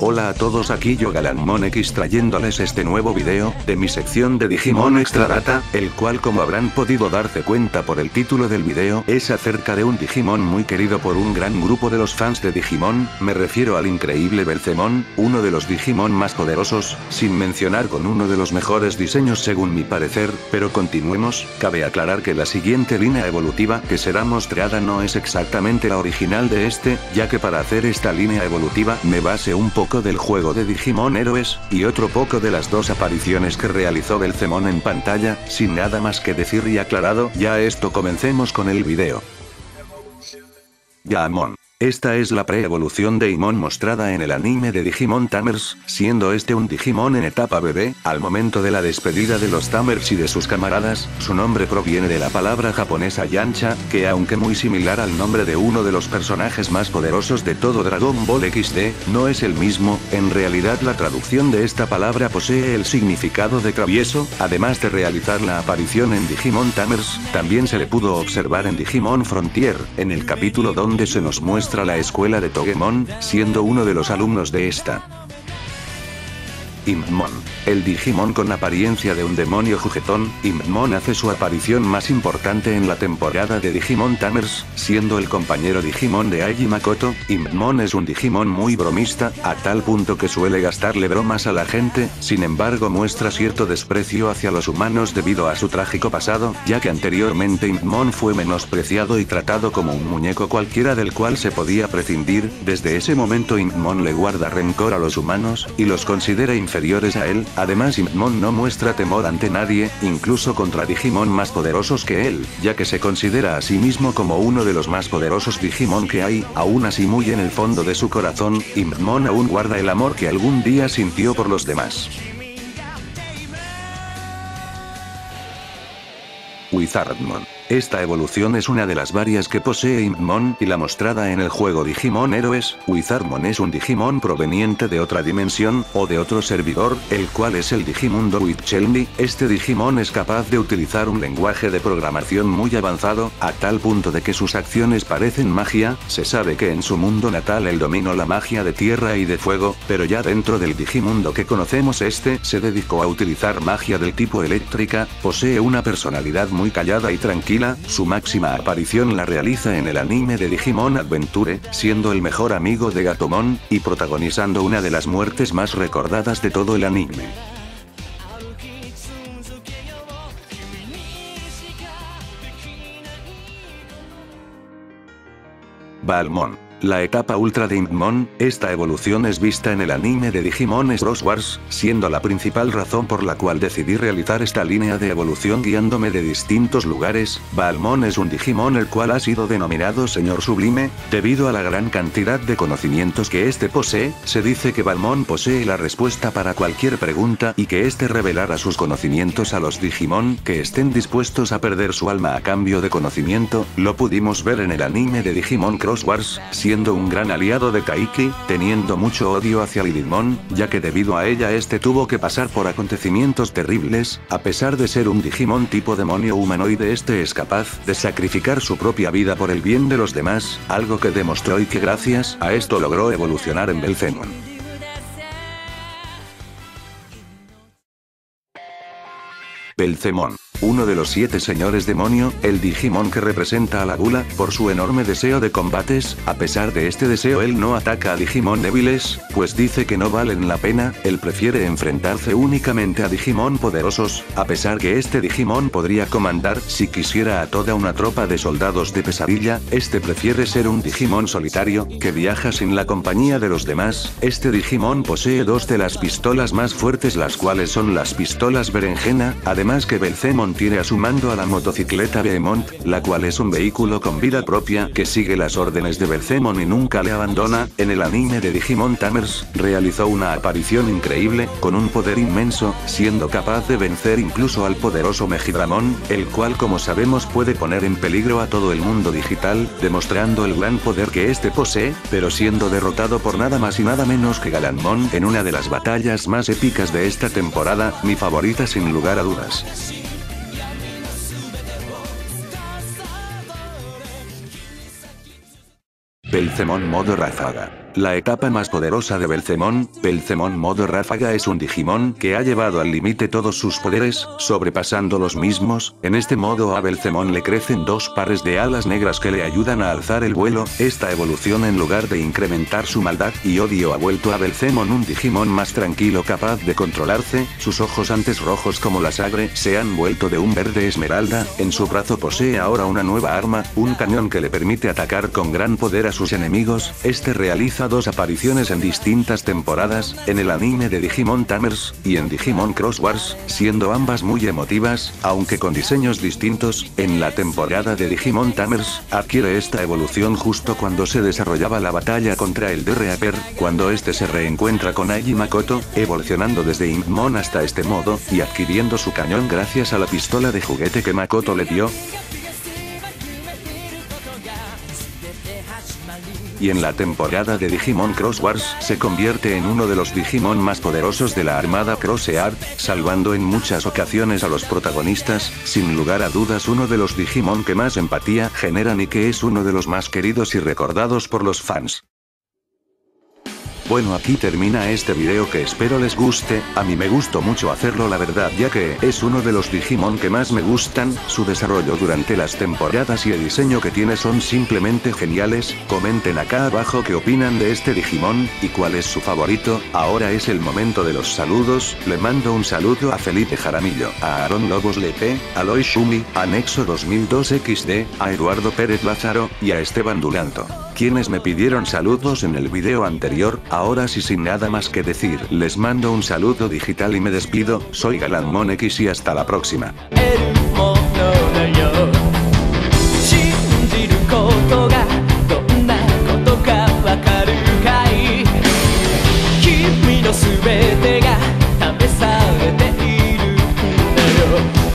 a todos aquí yo Galanmon X trayéndoles este nuevo video, de mi sección de Digimon Extra Data, el cual como habrán podido darse cuenta por el título del video, es acerca de un Digimon muy querido por un gran grupo de los fans de Digimon, me refiero al increíble Belcemon, uno de los Digimon más poderosos, sin mencionar con uno de los mejores diseños según mi parecer, pero continuemos, cabe aclarar que la siguiente línea evolutiva que será mostrada no es exactamente la original de este, ya que para hacer esta línea evolutiva me base un poco del juego de Digimon Héroes, y otro poco de las dos apariciones que realizó Belcemon en pantalla, sin nada más que decir y aclarado, ya esto comencemos con el video. Yamon. Esta es la pre-evolución de Imon mostrada en el anime de Digimon Tamers, siendo este un Digimon en etapa bebé, al momento de la despedida de los Tamers y de sus camaradas, su nombre proviene de la palabra japonesa Yancha, que aunque muy similar al nombre de uno de los personajes más poderosos de todo Dragon Ball XD, no es el mismo, en realidad la traducción de esta palabra posee el significado de travieso, además de realizar la aparición en Digimon Tamers, también se le pudo observar en Digimon Frontier, en el capítulo donde se nos muestra la escuela de Togemon, siendo uno de los alumnos de esta. Impmon. El Digimon con apariencia de un demonio juguetón, Impmon hace su aparición más importante en la temporada de Digimon Tamers, siendo el compañero Digimon de Aiji Makoto, Impmon es un Digimon muy bromista, a tal punto que suele gastarle bromas a la gente, sin embargo muestra cierto desprecio hacia los humanos debido a su trágico pasado, ya que anteriormente Impmon fue menospreciado y tratado como un muñeco cualquiera del cual se podía prescindir, desde ese momento Impmon le guarda rencor a los humanos, y los considera inferiores a él, además Impmon no muestra temor ante nadie, incluso contra Digimon más poderosos que él, ya que se considera a sí mismo como uno de los más poderosos Digimon que hay, aún así muy en el fondo de su corazón, Impmon aún guarda el amor que algún día sintió por los demás. Wizardmon. Esta evolución es una de las varias que posee Impmon y la mostrada en el juego Digimon Héroes, Wizardmon es un Digimon proveniente de otra dimensión, o de otro servidor, el cual es el Digimundo Witchelmy, este Digimon es capaz de utilizar un lenguaje de programación muy avanzado, a tal punto de que sus acciones parecen magia, se sabe que en su mundo natal él dominó la magia de tierra y de fuego, pero ya dentro del Digimundo que conocemos este se dedicó a utilizar magia del tipo eléctrica, posee una personalidad muy callada y tranquila, su máxima aparición la realiza en el anime de Digimon Adventure, siendo el mejor amigo de Gatomon, y protagonizando una de las muertes más recordadas de todo el anime. Balmon la etapa ultra de Impmon, esta evolución es vista en el anime de Digimon Bros Wars, siendo la principal razón por la cual decidí realizar esta línea de evolución guiándome de distintos lugares, Balmon es un Digimon el cual ha sido denominado Señor Sublime, debido a la gran cantidad de conocimientos que este posee, se dice que Balmon posee la respuesta para cualquier pregunta y que este revelará sus conocimientos a los Digimon que estén dispuestos a perder su alma a cambio de conocimiento, lo pudimos ver en el anime de Digimon Cross Wars, un gran aliado de Kaiki, teniendo mucho odio hacia Lidimon, ya que debido a ella este tuvo que pasar por acontecimientos terribles, a pesar de ser un Digimon tipo demonio humanoide este es capaz de sacrificar su propia vida por el bien de los demás, algo que demostró y que gracias a esto logró evolucionar en Belcemon. Belcemon uno de los siete señores demonio, el Digimon que representa a la gula, por su enorme deseo de combates, a pesar de este deseo él no ataca a Digimon débiles, pues dice que no valen la pena, él prefiere enfrentarse únicamente a Digimon poderosos, a pesar que este Digimon podría comandar si quisiera a toda una tropa de soldados de pesadilla, este prefiere ser un Digimon solitario, que viaja sin la compañía de los demás, este Digimon posee dos de las pistolas más fuertes las cuales son las pistolas berenjena, además que Belcemon tiene a su mando a la motocicleta Behemoth, la cual es un vehículo con vida propia que sigue las órdenes de Belcemon y nunca le abandona, en el anime de Digimon Tamers, realizó una aparición increíble, con un poder inmenso, siendo capaz de vencer incluso al poderoso Mejidramon, el cual como sabemos puede poner en peligro a todo el mundo digital, demostrando el gran poder que este posee, pero siendo derrotado por nada más y nada menos que Galanmon en una de las batallas más épicas de esta temporada, mi favorita sin lugar a dudas. Belcemon modo ráfaga. La etapa más poderosa de Belcemón, Belcemón modo ráfaga es un Digimon que ha llevado al límite todos sus poderes, sobrepasando los mismos, en este modo a Belcemón le crecen dos pares de alas negras que le ayudan a alzar el vuelo, esta evolución en lugar de incrementar su maldad y odio ha vuelto a Belcemón un Digimon más tranquilo capaz de controlarse, sus ojos antes rojos como la sangre se han vuelto de un verde esmeralda, en su brazo posee ahora una nueva arma, un cañón que le permite atacar con gran poder a sus enemigos, este realiza dos apariciones en distintas temporadas, en el anime de Digimon Tamers, y en Digimon Cross Wars, siendo ambas muy emotivas, aunque con diseños distintos, en la temporada de Digimon Tamers, adquiere esta evolución justo cuando se desarrollaba la batalla contra el Reaper, cuando este se reencuentra con Aiji Makoto, evolucionando desde Inkmon hasta este modo, y adquiriendo su cañón gracias a la pistola de juguete que Makoto le dio, y en la temporada de Digimon Cross Wars se convierte en uno de los Digimon más poderosos de la armada Crosseart, salvando en muchas ocasiones a los protagonistas, sin lugar a dudas uno de los Digimon que más empatía generan y que es uno de los más queridos y recordados por los fans. Bueno aquí termina este video que espero les guste, a mí me gustó mucho hacerlo la verdad ya que es uno de los Digimon que más me gustan, su desarrollo durante las temporadas y el diseño que tiene son simplemente geniales, comenten acá abajo qué opinan de este Digimon, y cuál es su favorito, ahora es el momento de los saludos, le mando un saludo a Felipe Jaramillo, a Aaron Lobos Lepe, a Lois Shumi, a Nexo 2002 XD, a Eduardo Pérez Lázaro, y a Esteban Dulanto, quienes me pidieron saludos en el video anterior, Ahora sí sin nada más que decir, les mando un saludo digital y me despido, soy Galanmon X y hasta la próxima.